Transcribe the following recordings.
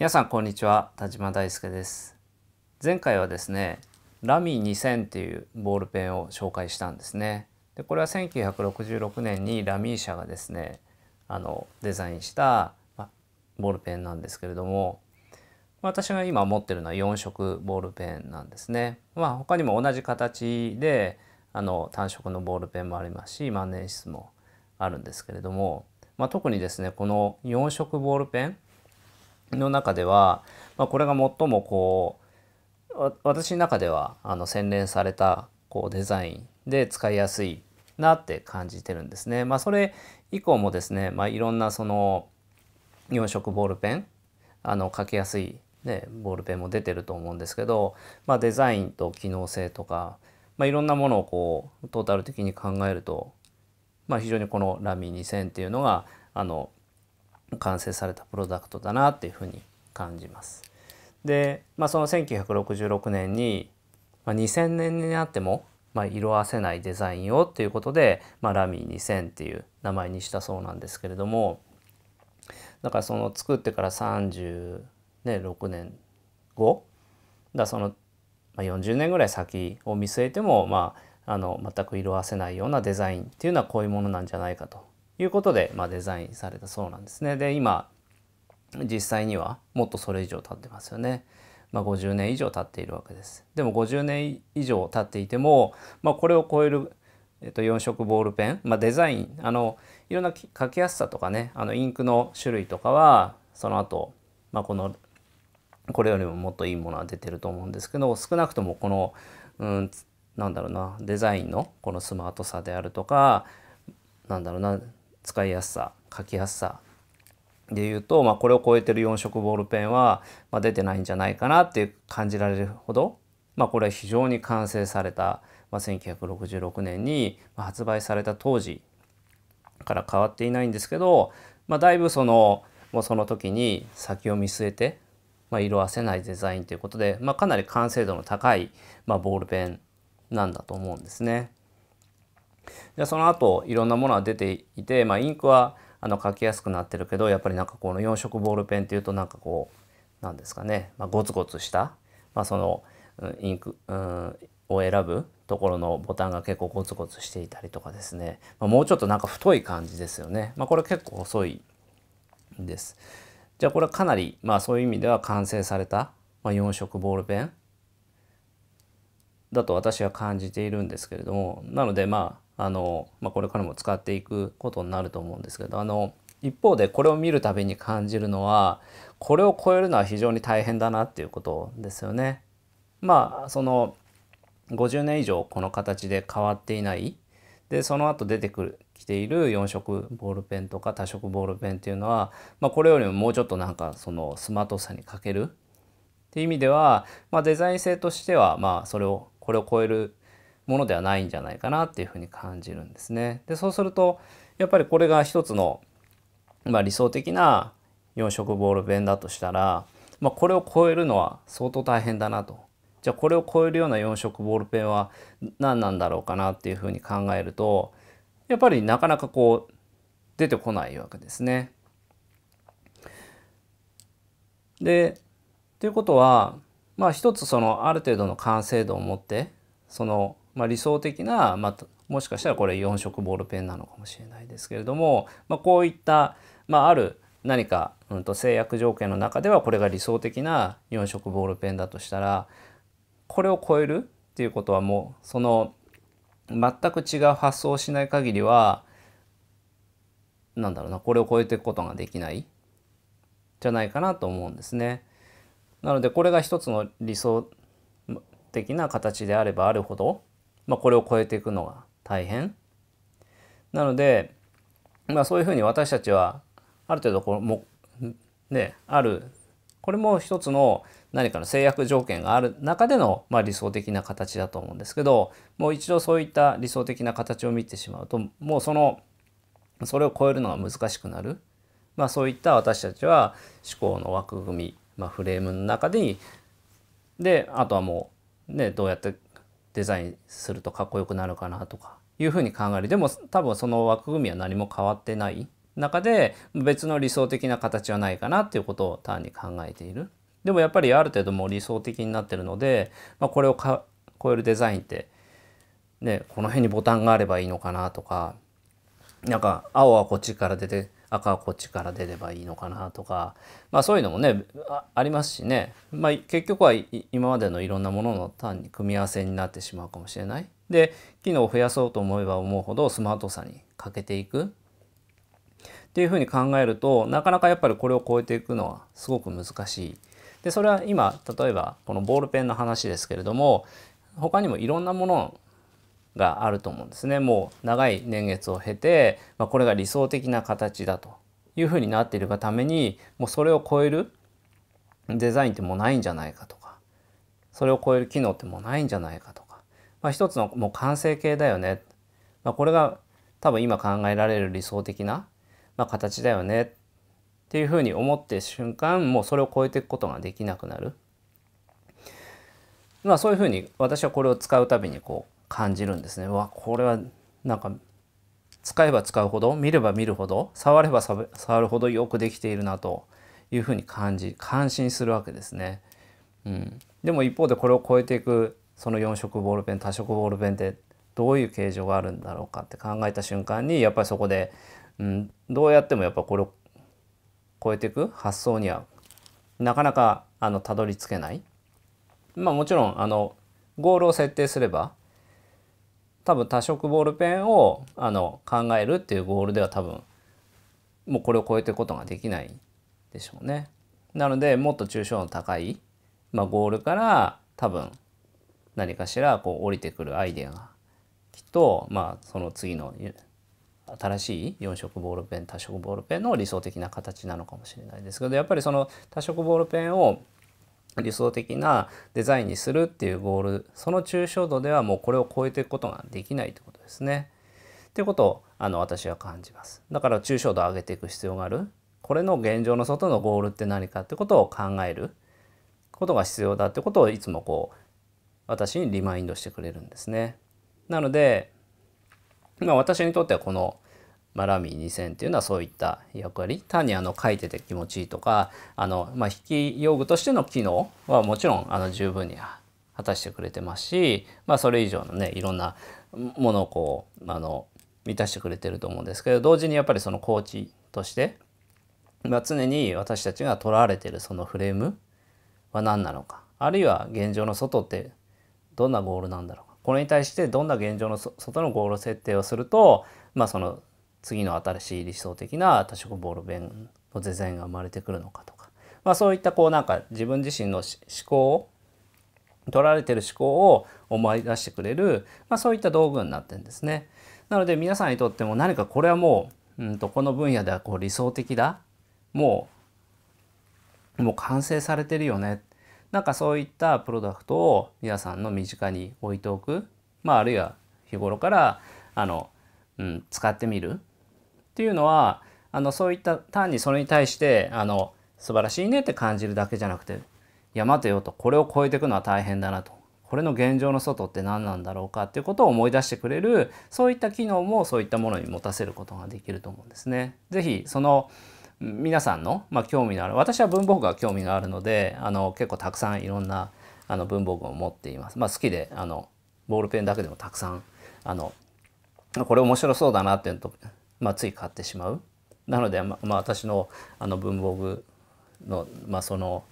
皆さんこんにちは。田島大輔です。前回はですねラミ2000っていうボールペンを紹介したんですね。でこれは1966年にラミー社がですねあのデザインした、ボールペンなんですけれども私が今持ってるのは4色ボールペンなんですね。まあ他にも同じ形であの単色のボールペンもありますし万年筆もあるんですけれども、まあ、特にですねこの4色ボールペンの中では、まあ、これが最もこう私の中ではあの洗練されたこうデザインで使いやすいなって感じてるんですね。まあ、それ以降もですね、まあ、いろんなその4色ボールペンあの書きやすい、ね、ボールペンも出てると思うんですけど、まあ、デザインと機能性とか、まあ、いろんなものをこうトータル的に考えると、まあ、非常にこのラミ2000っていうのがあの完成されたプロダクトだなっていうふうに感じます。で、まあ、その1966年に、まあ、2000年になっても、まあ、色あせないデザインをっていうことで、まあ、ラミー2000っていう名前にしたそうなんですけれどもだからその作ってから36年後だその、40年ぐらい先を見据えても、まあ、あの全く色あせないようなデザインっていうのはこういうものなんじゃないかということで、まあ、デザインされたそうなんですね。で今実際にはもっとそれ以上経ってますよね。まあ、50年以上経っているわけです。でも50年以上経っていても、まあ、これを超える、えっと、4色ボールペン、まあ、デザインあのいろんな書きやすさとかねあのインクの種類とかはその後、まあこのこれよりももっといいものは出てると思うんですけど少なくともこの、うん、なんだろうなデザインのこのスマートさであるとかなんだろうな使いやすさ書きやすさでいうと、まあ、これを超えてる4色ボールペンは、まあ、出てないんじゃないかなって感じられるほど、まあ、これは非常に完成された、まあ、1966年に発売された当時から変わっていないんですけど、まあ、だいぶそのもうその時に先を見据えて、まあ、色あせないデザインということで、まあ、かなり完成度の高い、まあ、ボールペンなんだと思うんですね。でその後いろんなものが出ていて、まあ、インクはあの書きやすくなってるけどやっぱりなんかこの4色ボールペンっていうとなんかこうなんですかね、まあ、ゴツゴツした、まあ、そのインク、うん、を選ぶところのボタンが結構ゴツゴツしていたりとかですね、まあ、もうちょっとなんか太い感じですよね。まあ、これ結構細いんです。じゃあこれはかなり、まあ、そういう意味では完成された、まあ、4色ボールペンだと私は感じているんですけれどもなのでまああの、まあ、これからも使っていくことになると思うんですけどあの一方でこれを見るたびに感じるのはこれを超えるのは非常に大変だなっていうことですよね。まあその50年以上この形で変わっていないでその後出てくるきている4色ボールペンとか多色ボールペンっていうのは、まあ、これよりももうちょっとなんかそのスマートさに欠けるっていう意味では、まあ、デザイン性としてはまあそれをこれを超えるものではないんじゃないかなっていうふうに感じるんですね。でそうするとやっぱりこれが一つの、まあ、理想的な4色ボールペンだとしたら、まあ、これを超えるのは相当大変だなと。じゃあこれを超えるような4色ボールペンは何なんだろうかなっていうふうに考えるとやっぱりなかなかこう出てこないわけですね。でということはまあ一つそのある程度の完成度を持ってそのまあ、理想的な、まあ、もしかしたらこれ4色ボールペンなのかもしれないですけれども、まあ、こういった、まあ、ある何か、うん、と制約条件の中ではこれが理想的な4色ボールペンだとしたらこれを超えるっていうことはもうその全く違う発想をしない限りはなんだろうなこれを超えていくことができないじゃないかなと思うんですね。なのでこれが一つの理想的な形であればあるほどまあ、これを超えていくのが大変。なので、まあ、そういうふうに私たちはある程度こもねあるこれも一つの何かの制約条件がある中での、まあ、理想的な形だと思うんですけどもう一度そういった理想的な形を見てしまうともうそのそれを超えるのが難しくなる、まあ、そういった私たちは思考の枠組み、まあ、フレームの中でであとはもうねどうやってデザインするとかっこよくなるかなとかいうふうに考えるでも多分その枠組みは何も変わってない中で別の理想的な形はないかなっていうことを単に考えている。でもやっぱりある程度もう理想的になってるので、まあ、これを超えるデザインってねこの辺にボタンがあればいいのかなとかなんか青はこっちから出て赤はこっちから出ればいいのかなとかまあそういうのもねありますしね、まあ、結局は今までのいろんなものの単に組み合わせになってしまうかもしれない。で機能を増やそうと思えば思うほどスマートさに欠けていくっていうふうに考えるとなかなかやっぱりこれを超えていくのはすごく難しい。でそれは今例えばこのボールペンの話ですけれども他にもいろんなものがあると思うんですね。もう長い年月を経て、まあ、これが理想的な形だというふうになっているがためにもうそれを超えるデザインってもうないんじゃないかとかそれを超える機能ってもうないんじゃないかとか、まあ、一つのもう完成形だよね、まあ、これが多分今考えられる理想的な、まあ、形だよねっていうふうに思って瞬間もうそれを超えていくことができなくなる。まあそういうふうに私はこれを使うたびにこう感じるんですね。わこれはなんか使えば使うほど見れば見るほど触れば触るほどよくできているなというふうに感じ感心するわけですね。うん、でも一方でこれを超えていくその4色ボールペン多色ボールペンってどういう形状があるんだろうかって考えた瞬間にやっぱりそこで、うん、どうやってもやっぱこれを超えていく発想にはなかなかあのたどり着けない。まあもちろんあのゴールを設定すれば多分多色ボールペンをあの考えるっていうゴールでは多分もうこれを超えていくことができないでしょうね。なのでもっと抽象の高い、まあ、ゴールから多分何かしらこう降りてくるアイデアがきっとまあその次の新しい4色ボールペン多色ボールペンの理想的な形なのかもしれないですけどやっぱりその多色ボールペンを理想的なデザインにするっていうゴールその抽象度ではもうこれを超えていくことができないということですね。っていうことをあの私は感じます。だから抽象度を上げていく必要がある。これの現状の外のゴールって何かってことを考えることが必要だってことをいつもこう私にリマインドしてくれるんですね。なので、まあ、私にとってはこのまあ、ラミー2000っていうのはそういった役割単にあの書いてて気持ちいいとかあの、まあ、引き用具としての機能はもちろんあの十分に果たしてくれてますし、まあ、それ以上のねいろんなものをこうあの満たしてくれてると思うんですけど同時にやっぱりそのコーチとして、まあ、常に私たちがとらわれてるそのフレームは何なのかあるいは現状の外ってどんなゴールなんだろうか。これに対してどんな現状の外のゴール設定をすると、まあ、その次の新しい理想的な多色ボールペンのデザインが生まれてくるのかとか、まあ、そういったこうなんか自分自身の思考を取られてる思考を思い出してくれる、まあ、そういった道具になってるんですね。なので皆さんにとっても何かこれはもう、うんとこの分野ではこう理想的だ。もうもう完成されてるよね。なんかそういったプロダクトを皆さんの身近に置いておく、まあ、あるいは日頃からあの、うん、使ってみる。っていうのはあのそういった単にそれに対してあの素晴らしいねって感じるだけじゃなくていや待てよとこれを超えていくのは大変だなとこれの現状の外って何なんだろうかっていうことを思い出してくれるそういった機能もそういったものに持たせることができると思うんですね。是非その皆さんの、まあ、興味のある私は文房具が興味があるのであの結構たくさんいろんなあの文房具を持っています。まあ、好きであのボールペンだけでもたくさんあのこれ面白そうだなっていうとまあ、つい買ってしまう。なので、まあ、私のあの文房具の、まあ、その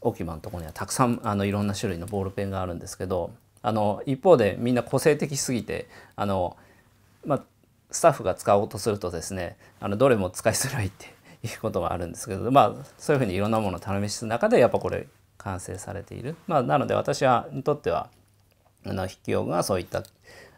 置き場のとこにはたくさんあのいろんな種類のボールペンがあるんですけどあの一方でみんな個性的すぎてあの、まあ、スタッフが使おうとするとですねあのどれも使いづらいって いうことがあるんですけど、まあ、そういうふうにいろんなものを試しする中でやっぱこれ完成されている。まあ、なので私はにとってはあの筆記用具がそういった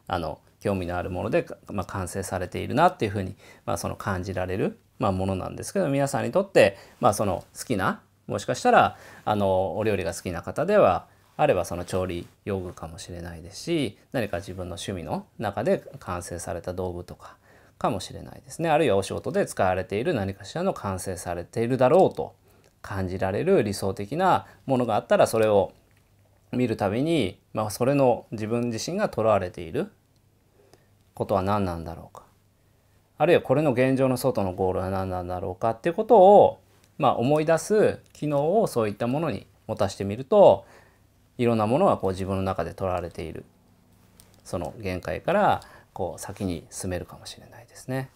あの興味のあるもので、まあ、完成されているなっていうふうに、まあ、その感じられる、まあ、ものなんですけど皆さんにとって、まあ、その好きなもしかしたらあのお料理が好きな方ではあればその調理用具かもしれないですし何か自分の趣味の中で完成された道具とかかもしれないですね。あるいはお仕事で使われている何かしらの完成されているだろうと感じられる理想的なものがあったらそれを見るたびに、まあ、それの自分自身がとらわれていることは何なんだろうかあるいはこれの現状の外のゴールは何なんだろうかっていうことを、まあ、思い出す機能をそういったものに持たせてみるといろんなものがこう自分の中で取られているその限界からこう先に進めるかもしれないですね。